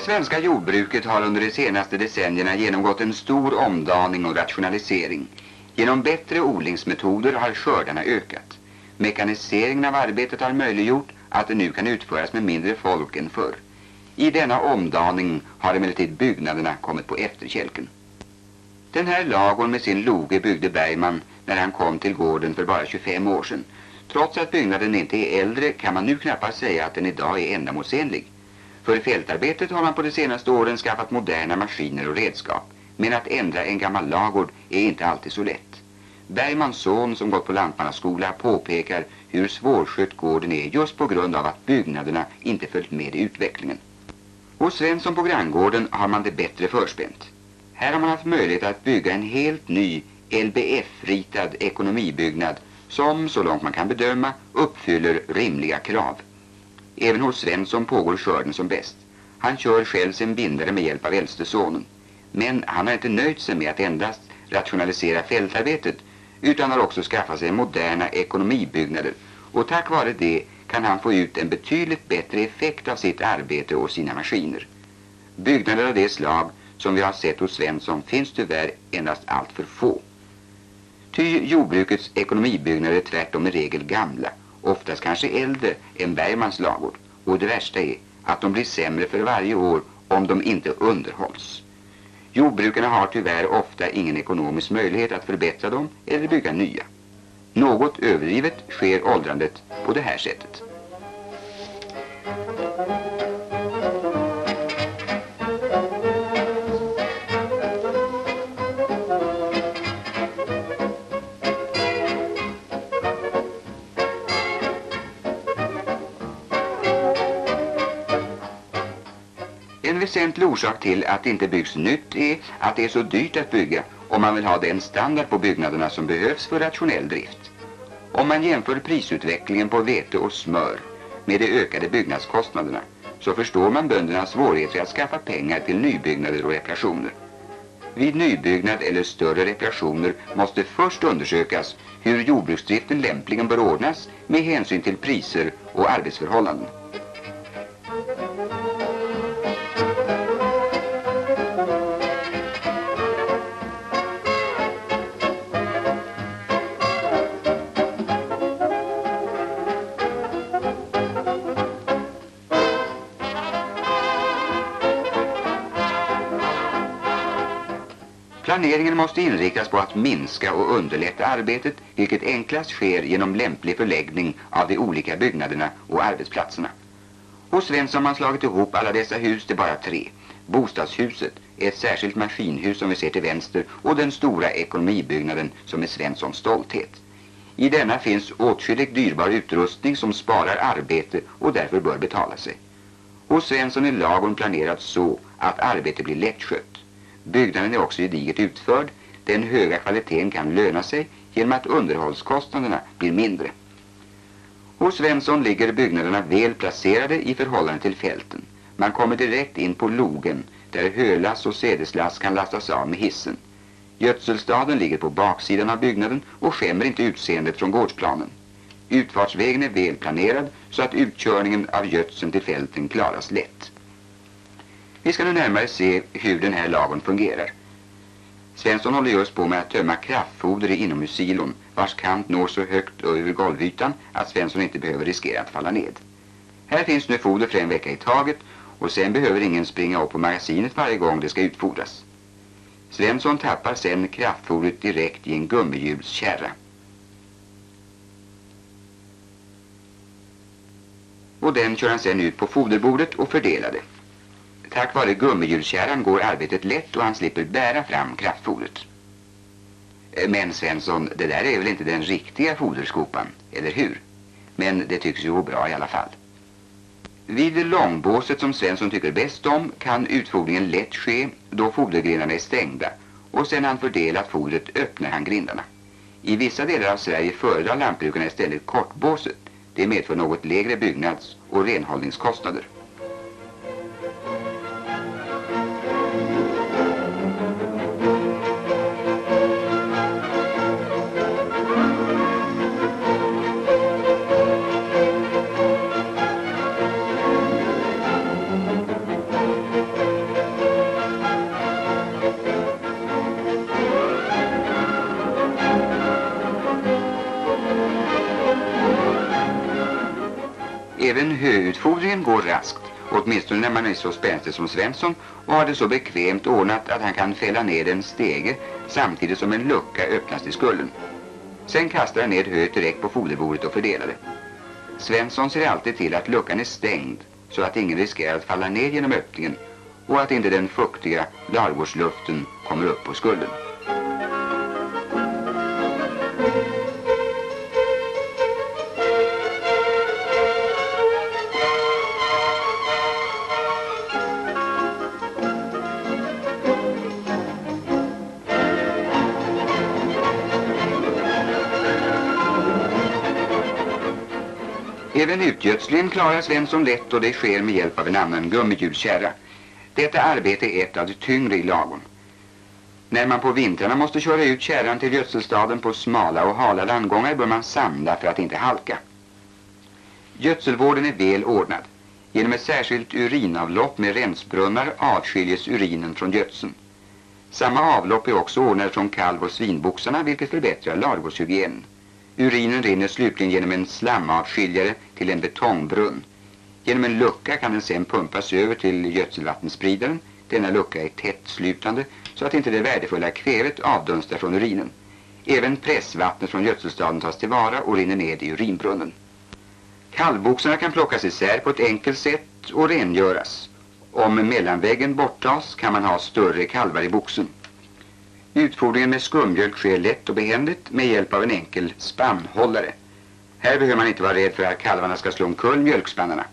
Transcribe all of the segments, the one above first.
Det svenska jordbruket har under de senaste decennierna genomgått en stor omdaning och rationalisering. Genom bättre odlingsmetoder har skördarna ökat. Mekaniseringen av arbetet har möjliggjort att det nu kan utföras med mindre folk än förr. I denna omdaning har emellertid byggnaderna kommit på efterkälken. Den här lagorn med sin loge byggde Bergman när han kom till gården för bara 25 år sedan. Trots att byggnaden inte är äldre kan man nu knappast säga att den idag är ändamålsenlig. För fältarbetet har man på de senaste åren skaffat moderna maskiner och redskap. Men att ändra en gammal lagård är inte alltid så lätt. Bergmans son som gått på lantmannaskola påpekar hur svårskött gården är just på grund av att byggnaderna inte följt med i utvecklingen. Hos Svensson på granngården har man det bättre förspänt. Här har man haft möjlighet att bygga en helt ny LBF-ritad ekonomibyggnad som, så långt man kan bedöma, uppfyller rimliga krav. Även hos Svensson pågår skörden som bäst. Han kör själv sin bindare med hjälp av äldste sonen. Men han har inte nöjt sig med att endast rationalisera fältarbetet utan har också skaffat sig moderna ekonomibyggnader och tack vare det kan han få ut en betydligt bättre effekt av sitt arbete och sina maskiner. Byggnader av det slag som vi har sett hos Svensson finns tyvärr endast allt för få. Ty jordbrukets ekonomibyggnader är tvärtom i regel gamla, oftast kanske äldre än Bergmans lagor. Och det värsta är att de blir sämre för varje år om de inte underhålls. Jordbrukarna har tyvärr ofta ingen ekonomisk möjlighet att förbättra dem eller bygga nya. Något överdrivet sker åldrandet på det här sättet. En väsentlig orsak till att det inte byggs nytt är att det är så dyrt att bygga om man vill ha den standard på byggnaderna som behövs för rationell drift. Om man jämför prisutvecklingen på vete och smör med de ökade byggnadskostnaderna så förstår man böndernas svårigheter att skaffa pengar till nybyggnader och reparationer. Vid nybyggnad eller större reparationer måste först undersökas hur jordbruksdriften lämpligen bör ordnas med hänsyn till priser och arbetsförhållanden. Planeringen måste inriktas på att minska och underlätta arbetet, vilket enklast sker genom lämplig förläggning av de olika byggnaderna och arbetsplatserna. Hos Svensson har man slagit ihop alla dessa hus till bara tre. Bostadshuset, ett särskilt maskinhus som vi ser till vänster och den stora ekonomibyggnaden som är Svenssons stolthet. I denna finns åtskilligt dyrbar utrustning som sparar arbete och därför bör betala sig. Hos Svensson är lagen planerad så att arbetet blir lättskött. Byggnaden är också gediget utförd. Den höga kvaliteten kan löna sig genom att underhållskostnaderna blir mindre. Hos Svensson ligger byggnaderna väl placerade i förhållande till fälten. Man kommer direkt in på logen där hölass och sädeslass kan lastas av med hissen. Gödselstaden ligger på baksidan av byggnaden och skämmer inte utseendet från gårdsplanen. Utfartsvägen är väl planerad så att utkörningen av gödseln till fälten klaras lätt. Vi ska nu närmare se hur den här lagen fungerar. Svensson håller just på med att tömma kraftfoder i inomhussilon vars kant når så högt över golvytan att Svensson inte behöver riskera att falla ned. Här finns nu foder för en vecka i taget och sen behöver ingen springa upp på magasinet varje gång det ska utfodras. Svensson tappar sen kraftfodret direkt i en gummihjulskärra. Och den kör han sen ut på foderbordet och fördelar det. Tack vare gummihjulskärran går arbetet lätt och han slipper bära fram kraftfodret. Eh, men Svensson, det där är väl inte den riktiga foderskopan, eller hur? Men det tycks ju gå bra i alla fall. Vid långbåset som Svensson tycker bäst om kan utfodringen lätt ske då fodergrindarna är stängda och sedan han fördelat fodret öppnar han grindarna. I vissa delar av Sverige föredrar lantbrukarna istället kortbåset. Det medför något lägre byggnads- och renhållningskostnader. Även höutfodringen går raskt, åtminstone när man är så spänstig som Svensson och har det så bekvämt ordnat att han kan fälla ner en stege samtidigt som en lucka öppnas i skullen. Sen kastar han ner höet direkt på foderbordet och fördelar det. Svensson ser alltid till att luckan är stängd så att ingen riskerar att falla ner genom öppningen och att inte den fuktiga larvårdsluften kommer upp på skulden. Även utgödslingen klarar Svensson lätt och det sker med hjälp av en annan gummihjulskärra. Detta arbete är ett av de tyngre i lagon. När man på vintrarna måste köra ut kärran till gödselstaden på smala och hala landgångar bör man samla för att inte halka. Gödselvården är väl ordnad. Genom ett särskilt urinavlopp med rensbrunnar avskiljes urinen från gödseln. Samma avlopp är också ordnad från kalv- och svinboxarna vilket förbättrar ladugårdshygienen. Urinen rinner slutligen genom en slamavskiljare till en betongbrunn. Genom en lucka kan den sedan pumpas över till gödselvattenspridaren. Denna lucka är tättslutande så att inte det värdefulla kvävet avdunstar från urinen. Även pressvattnet från gödselstaden tas tillvara och rinner ned i urinbrunnen. Kalvboxarna kan plockas isär på ett enkelt sätt och rengöras. Om mellanväggen borttas kan man ha större kalvar i boxen. Utfodringen med skummjölk sker lätt och behändigt med hjälp av en enkel spannhållare. Här behöver man inte vara rädd för att kalvarna ska slå omkull mjölkspannarna.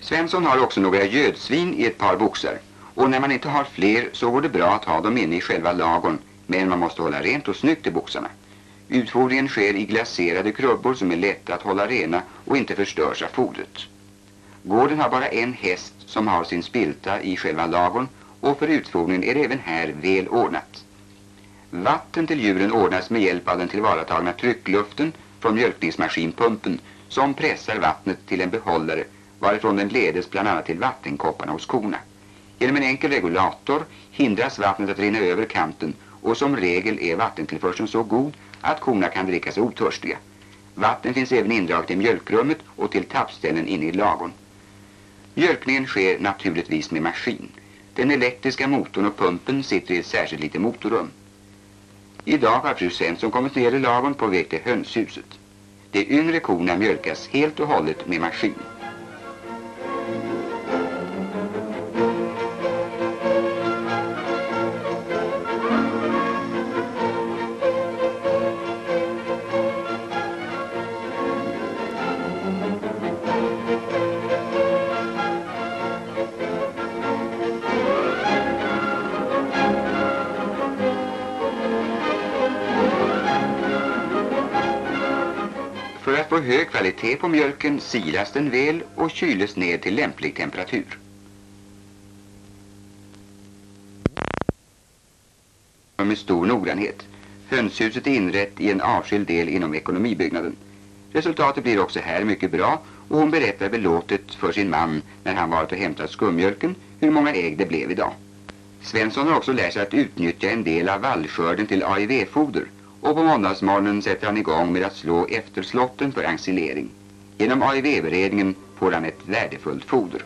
Svensson har också några gödsvin i ett par boxar. Och när man inte har fler så går det bra att ha dem inne i själva lagon. Men man måste hålla rent och snyggt i boxarna. Utfodringen sker i glaserade krubbor som är lätta att hålla rena och inte förstörs av fodret. Gården har bara en häst som har sin spilta i själva lagon och för utfodringen är det även här väl ordnat. Vatten till djuren ordnas med hjälp av den tillvaratagna tryckluften från mjölkningsmaskinpumpen som pressar vattnet till en behållare varifrån den ledes bland annat till vattenkopparna hos korna. Genom en enkel regulator hindras vattnet att rinna över kanten och som regel är vattentillförseln så god att korna kan dricka sig otörstiga. Vatten finns även indraget i mjölkrummet och till tappställen inne i lagon. Mjölkningen sker naturligtvis med maskin. Den elektriska motorn och pumpen sitter i ett särskilt litet motorrum. Idag har fru Svensson kommit ner i lagen på väg till hönshuset. De yngre korna mjölkas helt och hållet med maskin. För att få hög kvalitet på mjölken silas den väl och kyles ner till lämplig temperatur. Med stor noggrannhet. Hönshuset är inrätt i en avskild del inom ekonomibyggnaden. Resultatet blir också här mycket bra och hon berättar belåtet för sin man när han varit och hämtat skummjölken hur många ägg det blev idag. Svensson har också lärt sig att utnyttja en del av vallskörden till AIV-foder och på måndagsmorgonen sätter han igång med att slå efterslotten för ensilering. Genom AIV-beredningen får han ett värdefullt foder.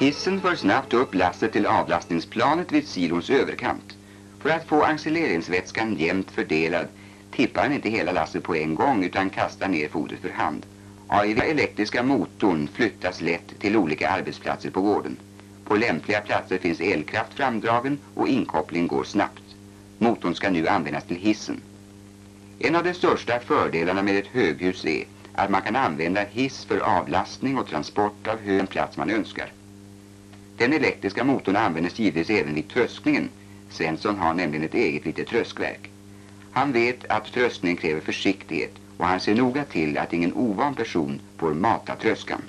Hissen för snabbt upp lasset till avlastningsplanet vid silons överkant. För att få accelereringsvätskan jämnt fördelad tippar han inte hela lasset på en gång utan kastar ner fodret för hand. AIV elektriska motorn flyttas lätt till olika arbetsplatser på gården. På lämpliga platser finns elkraft framdragen och inkoppling går snabbt. Motorn ska nu användas till hissen. En av de största fördelarna med ett höghus är att man kan använda hiss för avlastning och transport av hö en plats man önskar. Den elektriska motorn användes givetvis även vid tröskningen. Svensson har nämligen ett eget litet tröskverk. Han vet att tröskningen kräver försiktighet och han ser noga till att ingen ovan person får mata tröskan.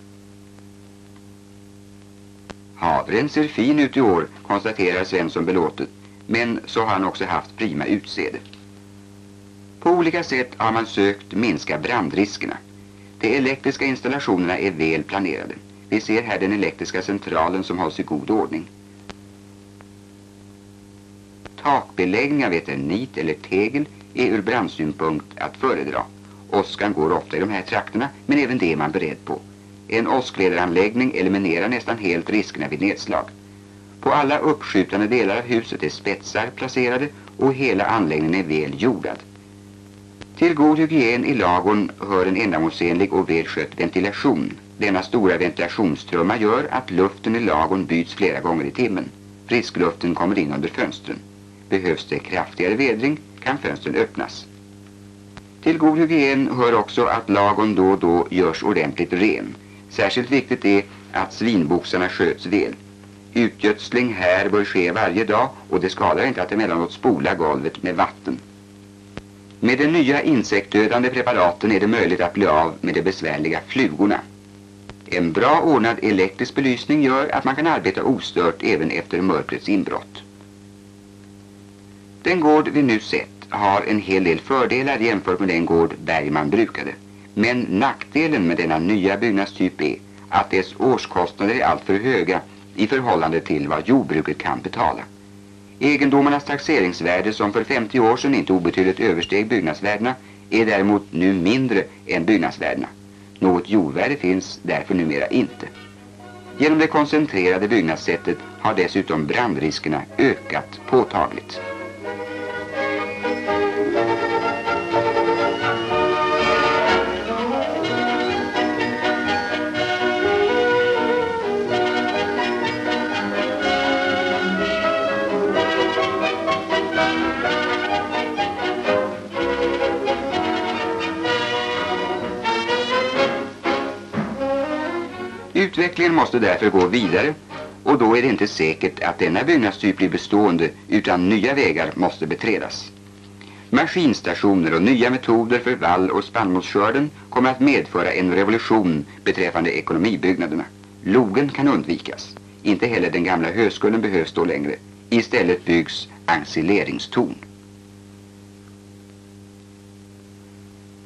Havren ser fin ut i år, konstaterar Svensson belåtet, men så har han också haft prima utseende. På olika sätt har man sökt minska brandriskerna. De elektriska installationerna är väl planerade. Vi ser här den elektriska centralen som hålls i god ordning. Takbeläggning av eternit eller tegel är ur brandsynpunkt att föredra. Åskan går ofta i de här trakterna, men även det är man beredd på. En åskledaranläggning eliminerar nästan helt riskerna vid nedslag. På alla uppskjutande delar av huset är spetsar placerade och hela anläggningen är väl jordad. Till god hygien i lagorn hör en ändamålsenlig och välskött ventilation. Denna stora ventilationstrumma gör att luften i lagorn byts flera gånger i timmen. Friskluften kommer in under fönstren. Behövs det kraftigare vedring kan fönstren öppnas. Till god hygien hör också att lagorn då och då görs ordentligt ren. Särskilt viktigt är att svinboxarna sköts väl. Utgödsling här bör ske varje dag och det skadar inte att emellanåt spola golvet med vatten. Med de nya insektdödande preparaten är det möjligt att bli av med de besvärliga flugorna. En bra ordnad elektrisk belysning gör att man kan arbeta ostört även efter mörkrets inbrott. Den gård vi nu sett har en hel del fördelar jämfört med den gård Bergman brukade. Men nackdelen med denna nya byggnadstyp är att dess årskostnader är alltför höga i förhållande till vad jordbruket kan betala. Egendomarnas taxeringsvärde som för 50 år sedan inte obetydligt översteg byggnadsvärdena är däremot nu mindre än byggnadsvärdena. Något jordvärde finns därför numera inte. Genom det koncentrerade byggnadssättet har dessutom brandriskerna ökat påtagligt. Utvecklingen måste därför gå vidare och då är det inte säkert att denna byggnadstyp blir bestående utan nya vägar måste beträdas. Maskinstationer och nya metoder för vall- och spannmålsskörden kommer att medföra en revolution beträffande ekonomibyggnaderna. Logen kan undvikas. Inte heller den gamla höskullen behövs då längre. Istället byggs ensileringstorn.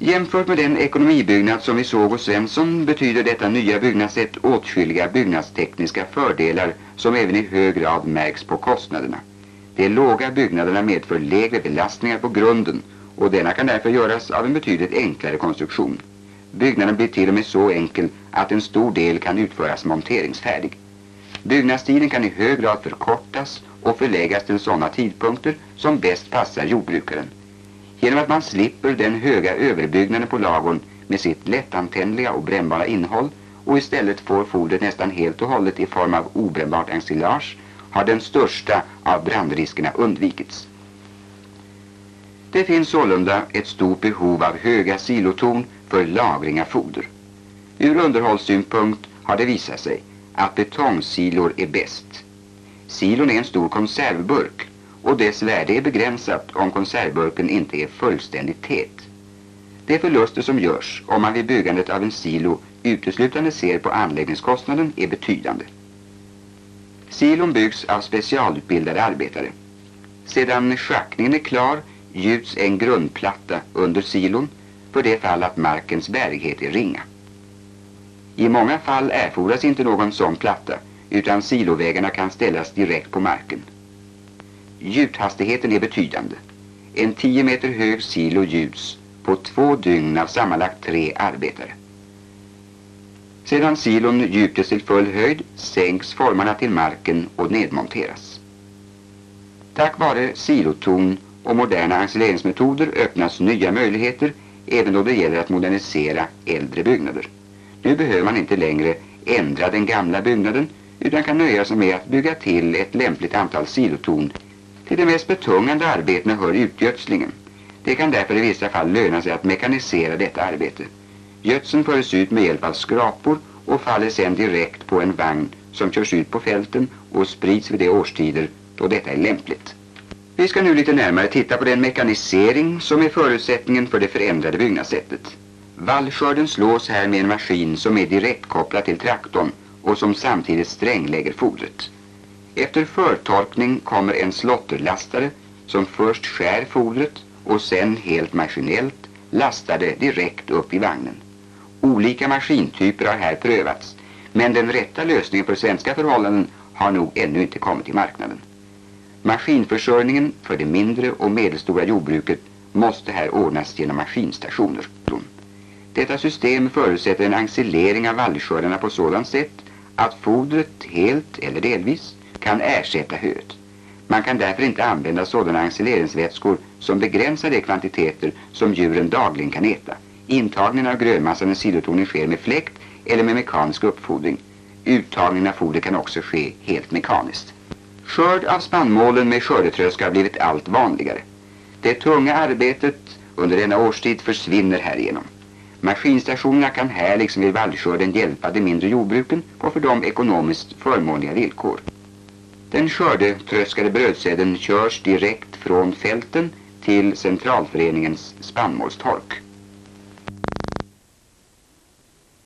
Jämfört med den ekonomibyggnad som vi såg hos Svensson betyder detta nya byggnadssätt åtskilliga byggnadstekniska fördelar som även i hög grad märks på kostnaderna. De låga byggnaderna medför lägre belastningar på grunden och denna kan därför göras av en betydligt enklare konstruktion. Byggnaden blir till och med så enkel att en stor del kan utföras monteringsfärdig. Byggnadstiden kan i hög grad förkortas och förläggas till sådana tidpunkter som bäst passar jordbrukaren. Genom att man slipper den höga överbyggnaden på lagon med sitt lättantändliga och brännbara innehåll och istället får fodret nästan helt och hållet i form av obrännbart ensilage har den största av brandriskerna undvikits. Det finns sålunda ett stort behov av höga silotorn för lagring av foder. Ur underhållssynpunkt har det visat sig att betongsilor är bäst. Silon är en stor konservburk och dess värde är begränsat om konservburken inte är fullständigt tät. De förluster som görs om man vid byggandet av en silo uteslutande ser på anläggningskostnaden är betydande. Silon byggs av specialutbildade arbetare. Sedan schackningen är klar gjuts en grundplatta under silon för det fall att markens bärighet är ringa. I många fall erfordras inte någon sån platta utan silovägarna kan ställas direkt på marken. Gjuthastigheten är betydande. En 10 meter hög silo gjuts på två dygn av sammanlagt tre arbetare. Sedan silon gjutes till full höjd sänks formarna till marken och nedmonteras. Tack vare siloton och moderna ensileringsmetoder öppnas nya möjligheter även då det gäller att modernisera äldre byggnader. Nu behöver man inte längre ändra den gamla byggnaden utan kan nöja sig med att bygga till ett lämpligt antal silotorn till de mest betungande arbetena hör utgödslingen. Det kan därför i vissa fall löna sig att mekanisera detta arbete. Gödseln förs ut med hjälp av skrapor och faller sedan direkt på en vagn som körs ut på fälten och sprids vid de årstider då detta är lämpligt. Vi ska nu lite närmare titta på den mekanisering som är förutsättningen för det förändrade byggnadssättet. Vallskörden slås här med en maskin som är direkt kopplad till traktorn och som samtidigt stränglägger fodret. Efter förtorkning kommer en slotterlastare som först skär fodret och sen helt maskinellt lastar det direkt upp i vagnen. Olika maskintyper har här prövats men den rätta lösningen för svenska förhållanden har nog ännu inte kommit till marknaden. Maskinförsörjningen för det mindre och medelstora jordbruket måste här ordnas genom maskinstationer. Detta system förutsätter en ensilering av vallskördarna på sådant sätt att fodret helt eller delvis kan ersätta höet. Man kan därför inte använda sådana ensileringsvätskor som begränsar de kvantiteter som djuren dagligen kan äta. Intagningen av grönmassan i sidotoning sker med fläkt eller med mekanisk uppfodring. Uttagningen av foder kan också ske helt mekaniskt. Skörd av spannmålen med skördetröska har blivit allt vanligare. Det tunga arbetet under denna årstid försvinner härigenom. Maskinstationerna kan här liksom vid vallskörden hjälpa de mindre jordbruken på för dem ekonomiskt förmånliga villkor. Den skördetröskade brödsäden körs direkt från fälten till centralföreningens spannmålstork.